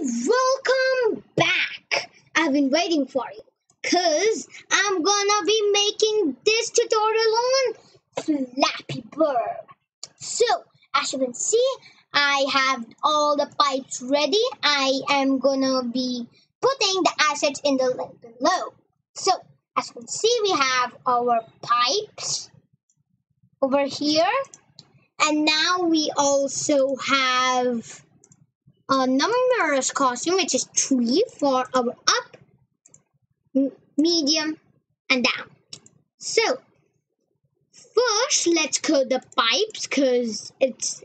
welcome back. I've been waiting for you because I'm gonna be making this tutorial on Flappy Bird. So, as you can see, I have all the pipes ready. I am gonna be putting the assets in the link below. So, as you can see, we have our pipes over here. And now we also have a numerous costume, which is three for our up, medium, and down. So, first let's code the pipes because it's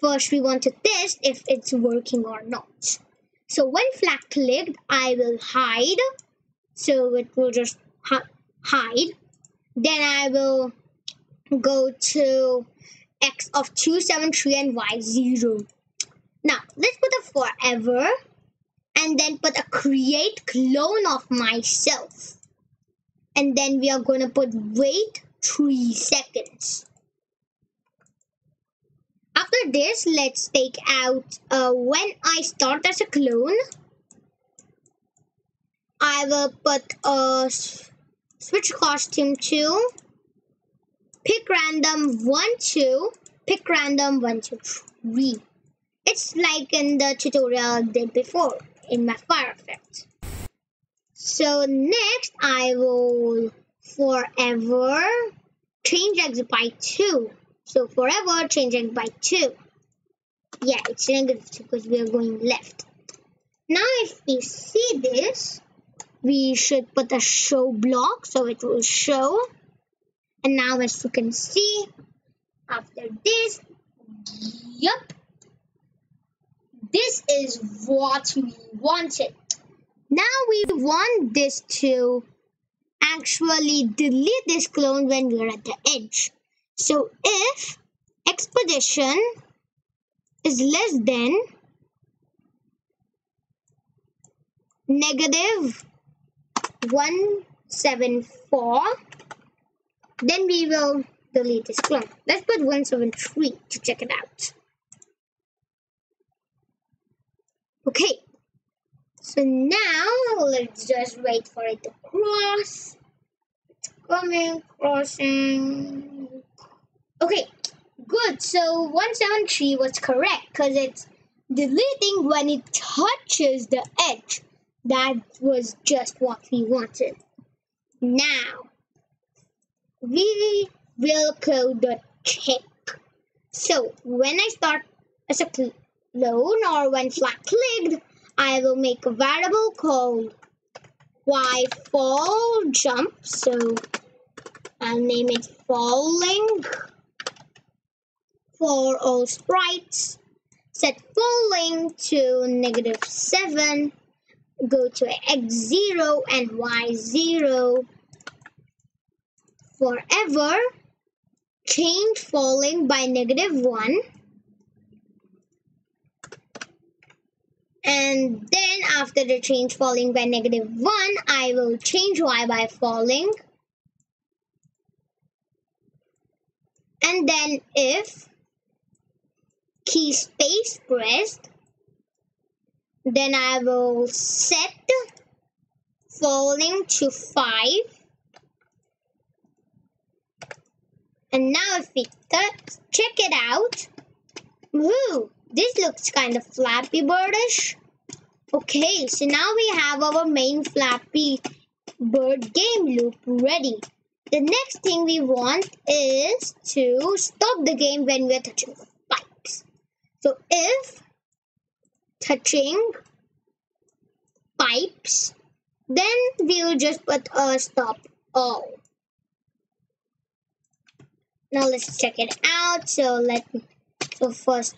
first we want to test if it's working or not. So when flag clicked, I will hide. So it will just hide. Then I will go to x of 273 and y 0. Now, let's put a forever and then put a create clone of myself. And then we are going to put wait 3 seconds. After this, let's take out uh, when I start as a clone. I will put a switch costume to pick random 1 2 pick random 1 2 3 it's like in the tutorial I did before in my fire effect. So next I will forever change x by 2. So forever change x by 2. Yeah, it's negative 2 because we are going left. Now if we see this, we should put a show block so it will show. And now as you can see, after this, this is what we wanted. Now we want this to actually delete this clone when we're at the edge. So if x position is less than negative 174, then we will delete this clone. Let's put 173 to check it out. Okay, so now let's just wait for it to cross. It's coming, crossing. Okay, good. So 173 was correct because it's deleting when it touches the edge. That was just what we wanted. Now, we will code the check. So when I start as a clone or when flag clicked, I will make a variable called y fall jump. So I'll name it falling for all sprites. Set falling to negative 7. Go to x0 and y0 forever. Change falling by negative 1 and then after the change falling by negative 1 I will change y by falling. And then if key space pressed then I will set falling to 5 and now if we check it out woo this looks kind of Flappy Birdish. Okay, so now we have our main Flappy Bird game loop ready. The next thing we want is to stop the game when we're touching the pipes. So if touching pipes, then we'll just put a stop all. Now let's check it out. So let so first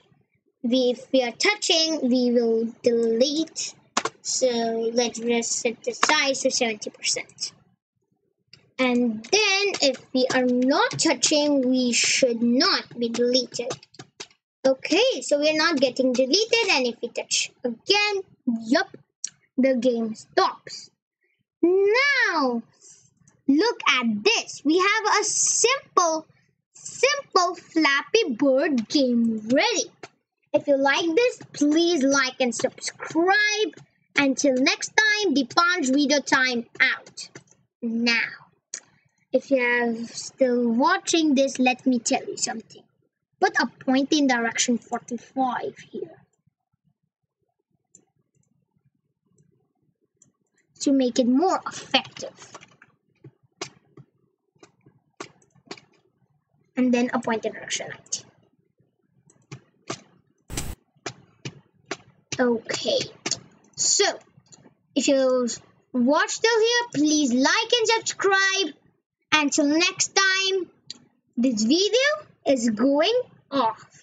we, if we are touching, we will delete. So let's just set the size to 70%. And then if we are not touching, we should not be deleted. Okay, so we are not getting deleted and if we touch again, yup, the game stops. Now, look at this. We have a simple, simple Flappy Bird game ready. If you like this, please like and subscribe. Until next time, Dipansh video time out. Now, if you are still watching this, let me tell you something. Put a point in direction 45 here. To make it more effective. And then a point in direction 90. Okay, so if you watched till here, please like and subscribe. Until next time, this video is going off.